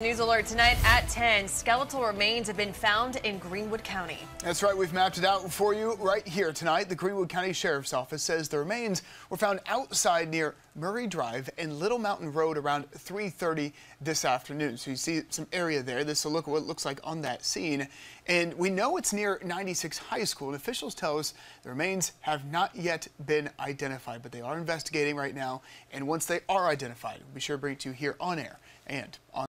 News alert tonight at 10. Skeletal remains have been found in Greenwood County. That's right. We've mapped it out for you right here tonight. The Greenwood County Sheriff's Office says the remains were found outside near Murray Drive and Little Mountain Road around 3:30 this afternoon. So you see some area there. This will look at what it looks like on that scene. And we know it's near 96 High School. And officials tell us the remains have not yet been identified, but they are investigating right now. And once they are identified, we'll be sure to bring it to you here on air and on